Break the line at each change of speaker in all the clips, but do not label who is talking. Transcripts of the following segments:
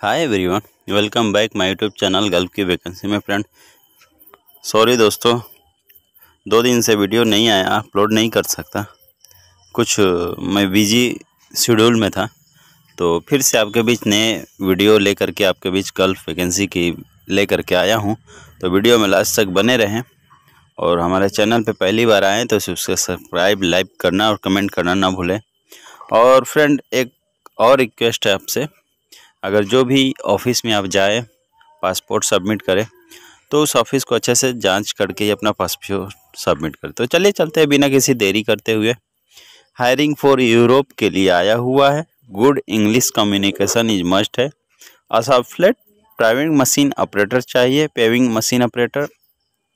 Hi everyone welcome back my YouTube channel Gulf की vacancy में friend sorry दोस्तों, दो दिन से वीडियो नहीं आया अपलोड नहीं कर सकता। कुछ मैं बिज़ी शेड्यूल में था तो फिर से आपके बीच नए वीडियो लेकर के, आपके बीच गल्फ वैकेंसी की लेकर के आया हूँ। तो वीडियो में लास्ट तक बने रहें और हमारे चैनल पे पहली बार आएँ तो उसको सब्सक्राइब लाइक करना और कमेंट करना ना भूलें। और फ्रेंड एक और रिक्वेस्ट है आपसे। अगर जो भी ऑफ़िस में आप जाए, पासपोर्ट सबमिट करें तो उस ऑफ़िस को अच्छे से जाँच करके ही अपना पासपोर्ट सबमिट करें। तो चलिए चलते हैं, बिना किसी देरी करते हुए। हायरिंग फॉर यूरोप के लिए आया हुआ है। Good English communication is must है। असल्फेट प्राइविंग मशीन ऑपरेटर चाहिए paving machine operator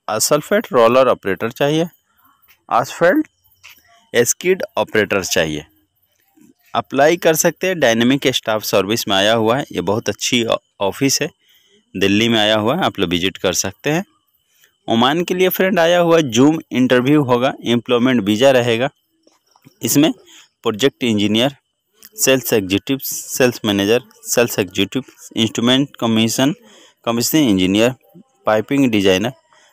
asphalt roller operator चाहिए। आसफेल्ट एस्किड ऑपरेटर चाहिए। अप्लाई कर सकते हैं। डायनेमिक स्टाफ सर्विस में आया हुआ है। ये बहुत अच्छी ऑफ़िस है। दिल्ली में आया हुआ है। आप लोग विज़िट कर सकते हैं। ओमान के लिए फ्रेंड आया हुआ जूम इंटरव्यू होगा। एम्प्लॉयमेंट वीज़ा रहेगा। इसमें project engineer sales executive sales manager sales executive instrument commission commission engineer piping designer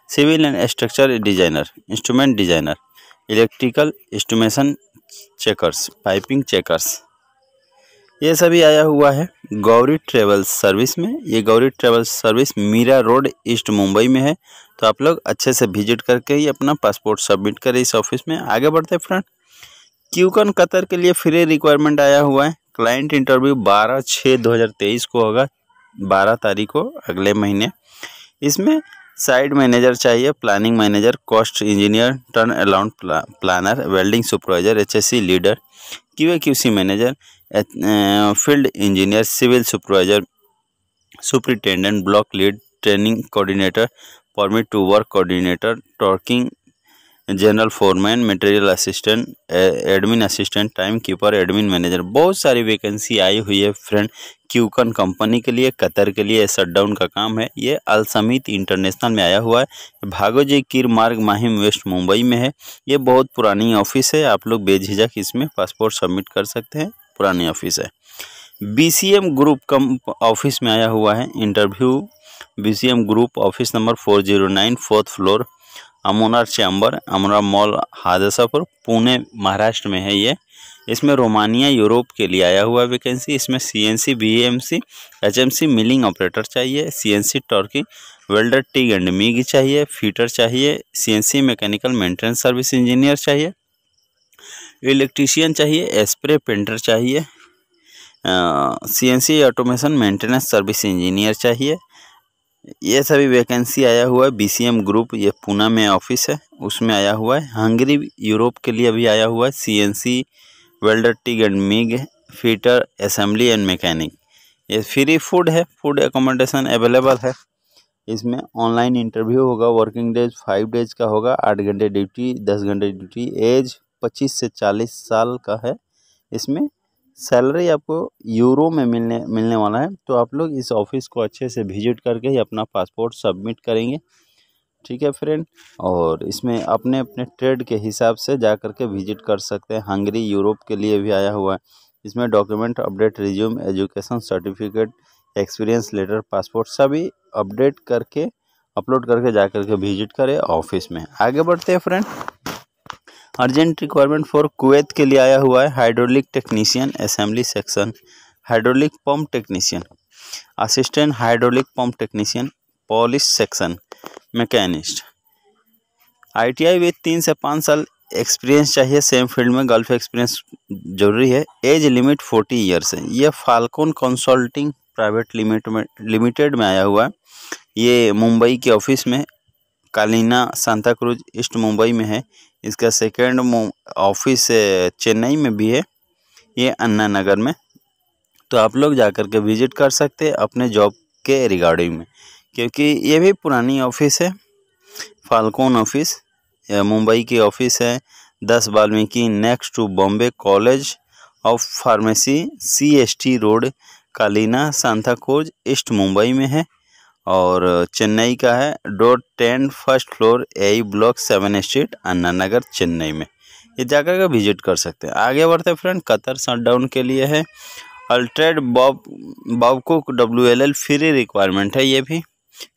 civil and structure designer instrument designer electrical instrumentation checkers, piping checkers. ये सभी आया हुआ है गौरी ट्रेवल्स सर्विस में। ये Gauri travels service Mira road, east Mumbai में है। तो आप लोग अच्छे से विज़िट करके ही अपना पासपोर्ट सबमिट करें इस ऑफ़िस में। आगे बढ़ते हैं फ्रेंड क्यूकन कतर के लिए फ्री रिक्वायरमेंट आया हुआ है। क्लाइंट इंटरव्यू बारह छः दो हज़ार तेईस को होगा, बारह तारीख को अगले महीने। इसमें साइड मैनेजर चाहिए, planning manager, cost engineer, turnaround planner, welding supervisor, HSC lead Q Q C manager field engineer, civil supervisor, superintendent, block lead, training coordinator, permit to work coordinator, torquing general foreman material assistant admin assistant time keeper admin manager बहुत सारी vacancy आई हुई है friend क्यूकन company के लिए, Qatar के लिए shut down का काम है। ये अलसमित इंटरनेशनल में आया हुआ है। भागोजी कीर मार्ग माहिम वेस्ट मुंबई में है। ये बहुत पुरानी ऑफ़िस है। आप लोग बेझिझक इसमें पासपोर्ट सबमिट कर सकते हैं। पुरानी ऑफ़िस है। बीसीएम ग्रुप कम ऑफ़िस में आया हुआ है। Interview BCM group office number four zero nine fourth floor Amanora chamber Amara mall, Hadapsar, Pune, Maharashtra में है ये। इसमें रोमानिया, यूरोप के लिए आया हुआ वैकेंसी इसमें C N C B M C H M C milling operator चाहिए C N C turner welder T and MIG चाहिए फीटर चाहिए C N C mechanical maintenance service engineer चाहिए इलेक्ट्रीशियन चाहिए स्प्रे पेंटर चाहिए C N C automation maintenance service engineer चाहिए ये सभी vacancy आया हुआ है बीसीएम ग्रुप ये पूना में ऑफ़िस है, उसमें आया हुआ है। हंगरी यूरोप के लिए भी आया हुआ है CNC welder TIG and MIG fitter assembly and mechanic ये फ्री फ़ूड है फ़ूड एकोमोडेशन अवेलेबल है। इसमें ऑनलाइन इंटरव्यू होगा वर्किंग डेज़ फाइव डेज़ का होगा, आठ घंटे ड्यूटी दस घंटे ड्यूटी एज पच्चीस से चालीस साल का है। इसमें सैलरी आपको यूरो में मिलने मिलने वाला है तो आप लोग इस ऑफ़िस को अच्छे से विज़िट करके ही अपना पासपोर्ट सबमिट करेंगे। ठीक है फ्रेंड? और इसमें अपने अपने ट्रेड के हिसाब से जा कर के विज़िट कर सकते हैं। हंगरी, यूरोप के लिए भी आया हुआ है। इसमें document update, resume, education certificate, experience letter, passport सभी अपडेट करके, अपलोड करके जा कर के विज़िट करें ऑफ़िस में। आगे बढ़ते हैं friend. Urgent requirement for Kuwait के लिए आया हुआ है hydraulic technician assembly section, hydraulic pump technician, assistant hydraulic pump technician, polish section, machinist. ITI with तीन से पाँच साल एक्सपीरियंस चाहिए, सेम फ़ील्ड में गल्फ एक्सपीरियंस ज़रूरी है। एज लिमिट फोर्टी ईयर्स है। ये फाल्कोन कंसल्टिंग प्राइवेट लिमिट में, लिमिटेड में आया हुआ है। ये मुंबई के ऑफ़िस में कालीना सांता क्रूज ईस्ट मुंबई में है। इसका सेकेंड ऑफ़िस चेन्नई में भी है, ये अन्ना नगर में। तो आप लोग जा कर के विज़िट कर सकते हैं अपने जॉब के रिगार्डिंग में। क्योंकि ये भी पुरानी ऑफ़िस है फाल्कोन ऑफ़िस मुंबई की ऑफ़िस है। दस Valmiki next to Bombay college of pharmacy C S T road Kalina Santacruz east Mumbai में है। और चेन्नई का है। Door ten, first floor A block, seven street Anna Nagar Chennai में। ये जाकर के विज़िट कर सकते हैं। आगे बढ़ते फ्रेंड, कतर शटडाउन के लिए है। Altrad Bob, Babcock W L L free requirement है ये भी।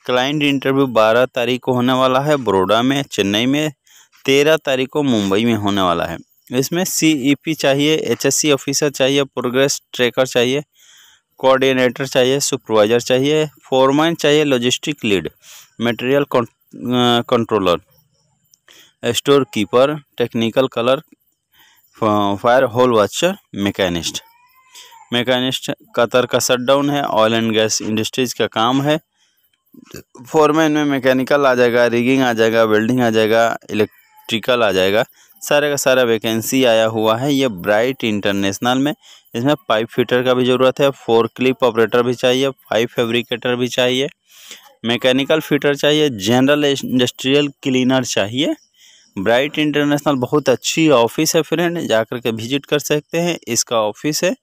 क्लाइंट इंटरव्यू बारह तारीख को होने वाला है बड़ोड़ा में, चेन्नई में। तेरह तारीख को मुंबई में होने वाला है। इसमें सी ई पी चाहिए एच एस सी ऑफिसर चाहिए प्रोग्रेस ट्रैकर चाहिए। कोऑर्डिनेटर चाहिए, सुपरवाइजर चाहिए, फोरमैन चाहिए, logistic lead, material controller store keeper technical colour fire hole watcher, machinist. Machinist Qatar का शटडाउन है ऑयल एंड गैस इंडस्ट्रीज़ का काम है। फोरमैन में मैकेनिकल आ जाएगा रिगिंग आ जाएगा वेल्डिंग आ जाएगा इलेक्ट्रिकल आ जाएगा। सारे का सारा वैकेंसी आया हुआ है, ये ब्राइट इंटरनेशनल में। इसमें पाइप फिटर का भी ज़रूरत है फोर क्लिप ऑपरेटर भी चाहिए, पाइप फेब्रिकेटर भी चाहिए, मैकेनिकल फिटर चाहिए, जनरल इंडस्ट्रियल क्लीनर चाहिए। ब्राइट इंटरनेशनल बहुत अच्छी ऑफ़िस है फ्रेंड, जाकर के विज़िट कर सकते हैं, इसका ऑफ़िस है।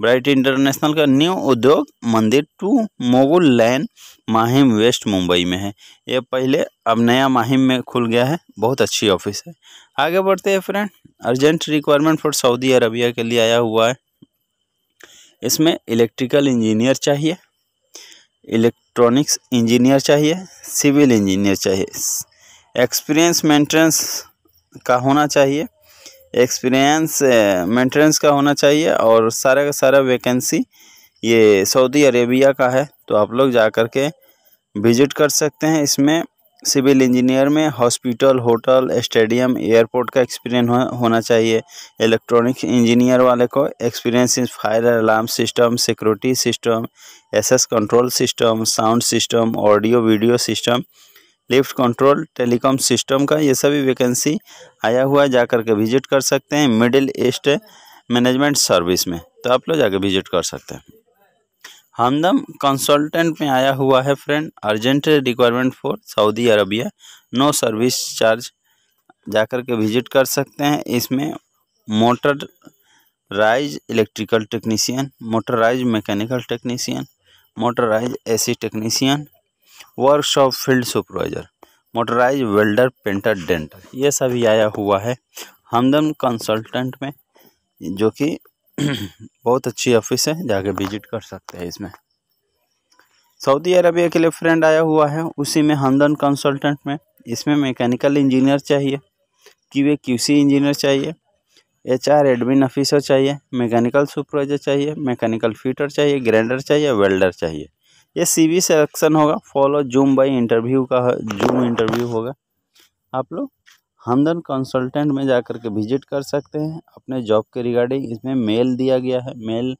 ब्राइट इंटरनेशनल का new Udyog, Mandir two, Mogul lane Mahim west Mumbai में है। ये पहले अब नया माहिम में खुल गया है, बहुत अच्छी ऑफ़िस है। आगे बढ़ते हैं friend, urgent requirement for Saudi Arabia के लिए आया हुआ है। इसमें इलेक्ट्रिकल इंजीनियर चाहिए इलेक्ट्रॉनिक्स इंजीनियर चाहिए सिविल इंजीनियर चाहिए। एक्सपीरियंस मेंटेनेंस का होना चाहिए एक्सपीरियंस मेंटेनेंस का होना चाहिए और सारा का सारा वैकेंसी ये सऊदी अरेबिया का है तो आप लोग जा कर के विज़िट कर सकते हैं इसमें। सिविल इंजीनियर में हॉस्पिटल होटल स्टेडियम एयरपोर्ट का एक्सपीरियंस हो, होना चाहिए। इलेक्ट्रॉनिक इंजीनियर वाले को experience in fire alarm system security system SS control system sound system audio video system lift control telecom system का ये सभी वैकेंसी आया हुआ है जाकर के विज़िट कर सकते हैं मिडिल ईस्ट मैनेजमेंट सर्विस में। तो आप लोग जाकर विज़िट कर सकते हैं। हमदम कंसल्टेंट में आया हुआ है friend. Urgent requirement for Saudi Arabia. No service charge जाकर के विज़िट कर सकते हैं। इसमें motorise electrical technician motorise mechanical technician motorise AC technician, workshop field supervisor motorise welder, painter, denter. ये सभी आया हुआ है हमदम कंसल्टेंट में, जो कि बहुत अच्छी ऑफ़िस है, जाके विज़िट कर सकते हैं इसमें। सऊदी अरबिया के लिए फ्रेंड आया हुआ है, उसी में हमदन कंसल्टेंट में। इसमें मैकेनिकल इंजीनियर चाहिए क्यू क्यू सी इंजीनियर चाहिए एच आर एडमिन ऑफिसर चाहिए मैकेनिकल सुपरवाइजर चाहिए मैकेनिकल फिटर चाहिए ग्राइंडर चाहिए वेल्डर चाहिए। ये सी वी सेलेक्शन होगा फॉलो जूम बाई इंटरव्यू का जूम इंटरव्यू होगा। आप लोग हमदन कंसल्टेंट में जाकर के विज़िट कर सकते हैं। अपने जॉब के रिगार्डिंग इसमें मेल दिया गया है मेल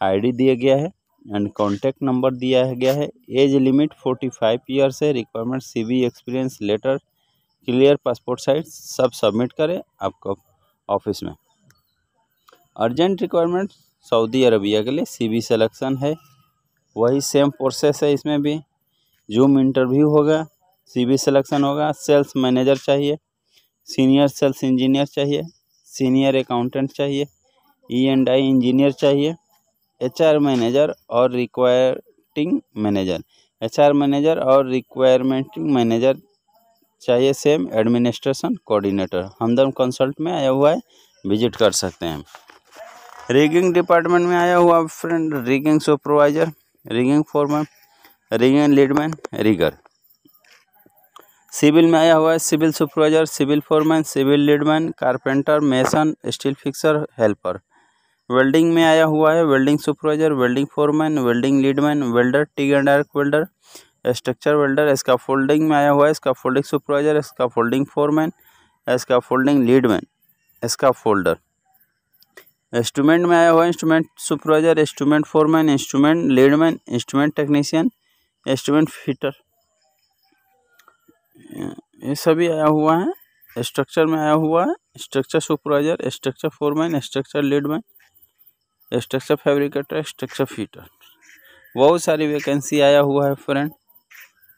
आईडी दिया गया है एंड कॉन्टैक्ट नंबर दिया गया है। Age limit forty five years है requirement CV experience letter clear passport size सब सबमिट करें आपको ऑफ़िस में। अर्जेंट रिक्वायरमेंट सऊदी अरबिया के लिए सीवी सिलेक्शन है। वही सेम प्रोसेस है इसमें भी। जूम इंटरव्यू होगा सीवी सिलेक्शन होगा सेल्स मैनेजर चाहिए। सीनियर सेल्स इंजीनियर चाहिए, सीनियर अकाउंटेंट चाहिए ई एंड आई इंजीनियर चाहिए एच आर मैनेजर और recruiting manager. H R manager और रिक्वायरमेंटिंग मैनेजर चाहिए same administration coordinator Hamdan consult में आया हुआ है विज़िट कर सकते हैं। रिगिंग डिपार्टमेंट में आया हुआ friend rigging supervisor rigging foreman rigging leadman rigger civil में आया हुआ है, civil supervisor, civil foreman, civil leadman, carpenter, mason, steel fixer, helper. Welding में आया हुआ है, welding supervisor, welding foreman, welding leadman, welder T and direct welder, structure welder, scaffolding में आया हुआ है, scaffolding supervisor, scaffolding foreman, scaffolding leadman, scaffolder. Instrument में आया हुआ है, instrument supervisor, instrument foreman, instrument leadman, instrument technician, instrument fitter. ये सभी आया हुआ है। स्ट्रक्चर में आया हुआ है। Structure supervisor, structure foreman, structure leadman, structure fabricator, structure fitter. बहुत सारी वैकेंसी आया हुआ है फ्रेंड।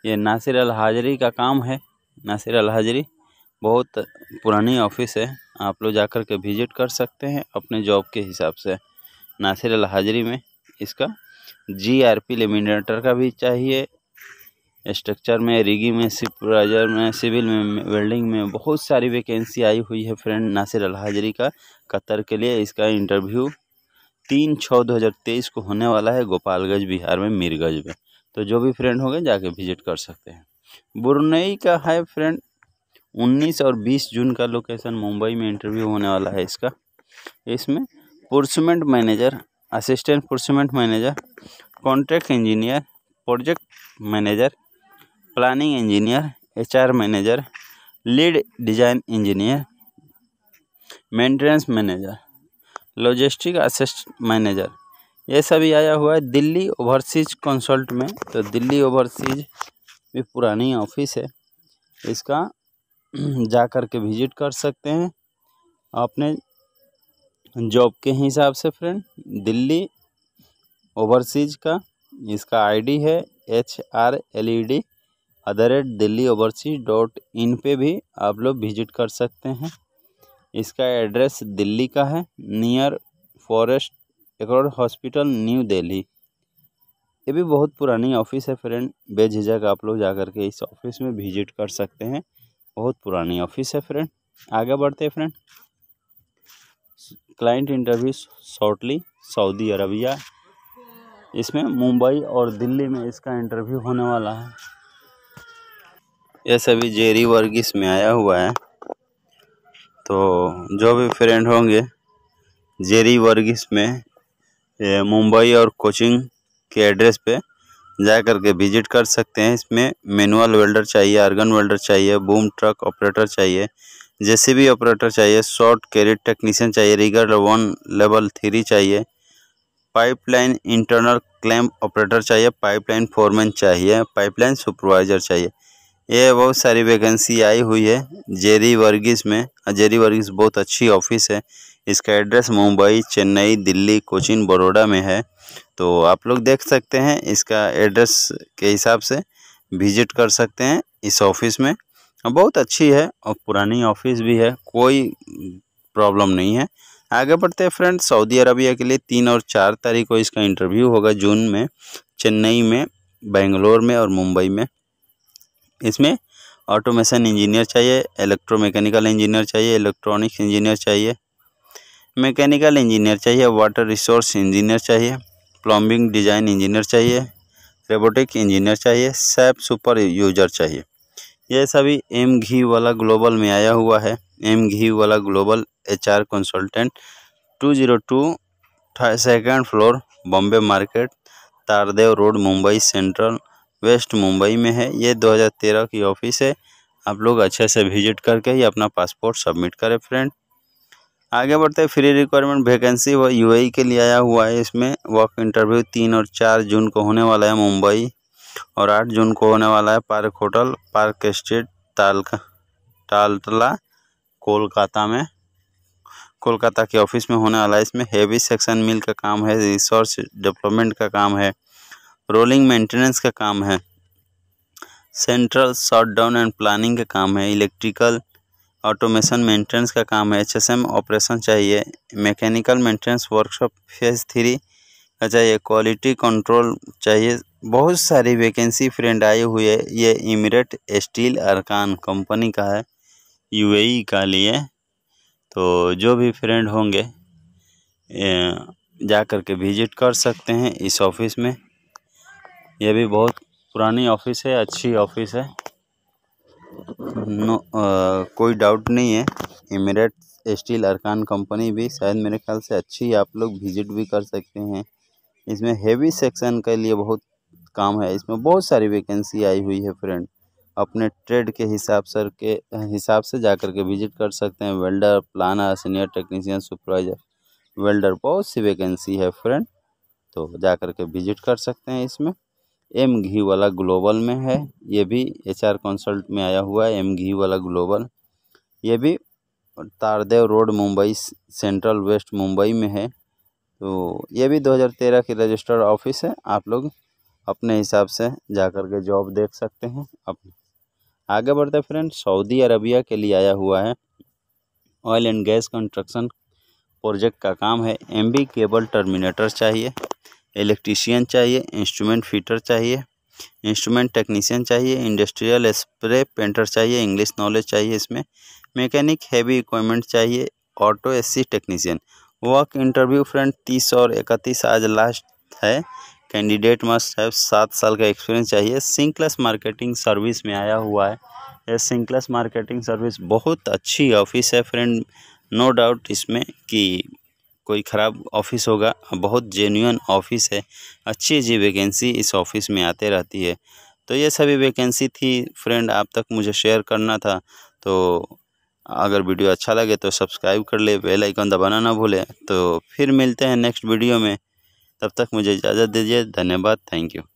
ये नासिर अल हाजरी का काम है। नासिर अल हाजरी बहुत पुरानी ऑफ़िस है। आप लोग जाकर के विज़िट कर सकते हैं अपने जॉब के हिसाब से। नासिर अल हाजरी में इसका जी आर पी लेमिनेटर का भी चाहिए। स्ट्रक्चर में रिगी में सिपराइजर में सिविल में वेल्डिंग में बहुत सारी वैकेंसी आई हुई है फ्रेंड नासिर अल हाजरी का, कतर के लिए इसका इंटरव्यू तीन छः दो हज़ार तेईस को होने वाला है गोपालगंज, बिहार में, मीरगंज में। तो जो भी फ्रेंड होंगे जाके विज़िट कर सकते हैं। बुरनई का है फ्रेंड उन्नीस और बीस जून का लोकेशन मुंबई में इंटरव्यू होने वाला है इसका। इसमें procurement manager assistant procurement manager contract engineer project manager planning engineer HR manager lead design engineer maintenance manager logistic assist manager ये सभी आया हुआ है दिल्ली ओवरसीज कंसल्ट में। तो दिल्ली ओवरसीज भी पुरानी ऑफ़िस है। इसका जा कर के विज़िट कर सकते हैं। अपने जॉब के हिसाब से फ्रेंड दिल्ली ओवरसीज का इसका आईडी है H R L E D other at Delhi overseas dot in पर भी आप लोग विज़िट कर सकते हैं। इसका एड्रेस दिल्ली का है, near forest acre hospital, new Delhi. ये भी बहुत पुरानी ऑफ़िस है फ्रेंड, बेझिझक आप लोग जा कर के इस ऑफ़िस में विज़िट कर सकते हैं। बहुत पुरानी ऑफ़िस है फ्रेंड। आगे बढ़ते हैं friend. Client interview shortly, Saudi Arabia. इसमें मुंबई और दिल्ली में इसका इंटरव्यू होने वाला है। यह सभी जेरी वर्ग इसमें आया हुआ है। तो जो भी फ्रेंड होंगे, जेरी वर्गिस में मुंबई और कोचिंग के एड्रेस पे जा कर के विज़िट कर सकते हैं। इसमें मैनुअल वेल्डर चाहिए आर्गन वेल्डर चाहिए बूम ट्रक ऑपरेटर चाहिए जेसीबी ऑपरेटर चाहिए शॉर्ट कैरियर टेक्नीशियन चाहिए रिगर वन लेवल थ्री चाहिए पाइपलाइन इंटरनल क्लैम्प ऑपरेटर चाहिए पाइपलाइन फोरमैन चाहिए पाइपलाइन सुपरवाइजर चाहिए। ये बहुत सारी वैकेंसी आई हुई है, जेरी वर्गीस में। जेरी वर्गीस बहुत अच्छी ऑफ़िस है। इसका एड्रेस मुंबई, चेन्नई, दिल्ली, कोचिन बड़ोड़ा में है। तो आप लोग देख सकते हैं, इसका एड्रेस के हिसाब से विज़िट कर सकते हैं इस ऑफ़िस में। बहुत अच्छी है और पुरानी ऑफ़िस भी है, कोई प्रॉब्लम नहीं है। आगे बढ़ते हैं फ्रेंड सऊदी अरबिया के लिए तीन और चार तारीख को इसका इंटरव्यू होगा जून में, चेन्नई में, बेंगलोर में और मुंबई में। इसमें ऑटोमेशन इंजीनियर चाहिए, इलेक्ट्रोमैकेनिकल इंजीनियर चाहिए, इलेक्ट्रॉनिक्स इंजीनियर चाहिए, मैकेनिकल इंजीनियर चाहिए, वाटर रिसोर्स इंजीनियर चाहिए, प्लम्बिंग डिज़ाइन इंजीनियर चाहिए, रोबोटिक इंजीनियर चाहिए, सैप सुपर यूज़र चाहिए। ये सभी एम घी वाला ग्लोबल में आया हुआ है। एम घी वाला global HR consultant, two zero two second floor, Bombay market, Tardeo road, Mumbai central. West Mumbai में है। ये 2013 की ऑफ़िस है। आप लोग अच्छे से विज़िट करके ही अपना पासपोर्ट सबमिट करें फ्रेंड। आगे बढ़ते हैं। फ्री रिक्वायरमेंट वैकेंसी वो यूएई के लिए आया हुआ है। इसमें वर्क इंटरव्यू तीन और चार जून को होने वाला है मुंबई और आठ जून को होने वाला है park hotel, park street Taltala Kolkata में। कोलकाता के ऑफ़िस में होने वाला है। इसमें हेवी सेक्शन मिल का काम है, रिसोर्स डेवलपमेंट का काम है। रोलिंग मेंटेनेंस का काम है। Central shutdown and planning का काम है। इलेक्ट्रिकल ऑटोमेशन मेंटेनेंस का काम है। एचएसएम ऑपरेशन चाहिए। Mechanical maintenance workshop phase three का चाहिए। क्वालिटी कंट्रोल चाहिए। बहुत सारी वैकेंसी फ्रेंड आई हुई है। ये इमरेट स्टील अरकान कंपनी का है। यूएई का लिए। तो जो भी फ्रेंड होंगे जा कर के विज़िट कर सकते हैं इस ऑफ़िस में। ये भी बहुत पुरानी ऑफ़िस है अच्छी ऑफ़िस है। नो आ, कोई डाउट नहीं है। इमरेट स्टील अरकान कंपनी भी शायद मेरे ख्याल से अच्छी आप लोग विज़िट भी कर सकते हैं। इसमें हेवी सेक्शन के लिए बहुत काम है। इसमें बहुत सारी वैकेंसी आई हुई है फ्रेंड अपने ट्रेड के हिसाब सर के हिसाब से जा कर के विज़िट कर सकते हैं। Welder planner senior technician supervisor welder बहुत सी वैकेंसी है फ्रेंड तो जा कर के विज़िट कर सकते हैं इसमें। एम घी वाला ग्लोबल में है। ये भी एच आर कंसल्ट में आया हुआ है एम घी वाला ग्लोबल। ये भी Tardeo road, Mumbai central west Mumbai में है। तो ये भी 2013 की रजिस्टर्ड ऑफ़िस है। आप लोग अपने हिसाब से जा कर के जॉब देख सकते हैं। अब आगे बढ़ते फ्रेंड सऊदी अरबिया के लिए आया हुआ है। Oil and gas construction project का काम है। एम केबल टर्मिनेटर चाहिए। इलेक्ट्रीशियन चाहिए, इंस्ट्रूमेंट फिटर चाहिए, इंस्ट्रूमेंट टेक्नीशियन चाहिए, इंडस्ट्रियल स्प्रे पेंटर चाहिए, इंग्लिश नॉलेज चाहिए इसमें, मैकेनिक हैवी इक्विपमेंट चाहिए, auto AC technician. Work interview friend तीस और इकतीस आज लास्ट है, कैंडिडेट मस्ट हैव सात साल का एक्सपीरियंस चाहिए। सिंक्लस मार्केटिंग सर्विस में आया हुआ है यह सिंक्लस मार्केटिंग सर्विस बहुत अच्छी ऑफ़िस है फ्रेंड, नो डाउट इसमें कि कोई ख़राब ऑफ़िस होगा। बहुत जेन्यून ऑफ़िस है। अच्छी अच्छी वैकेंसी इस ऑफ़िस में आते रहती है। तो ये सभी वैकेंसी थी। फ्रेंड आप तक मुझे शेयर करना था। तो अगर वीडियो अच्छा लगे तो सब्सक्राइब कर ले बेल आइकन दबाना ना भूलें। तो फिर मिलते हैं नेक्स्ट वीडियो में। तब तक मुझे इजाज़त दीजिए। धन्यवाद। Thank you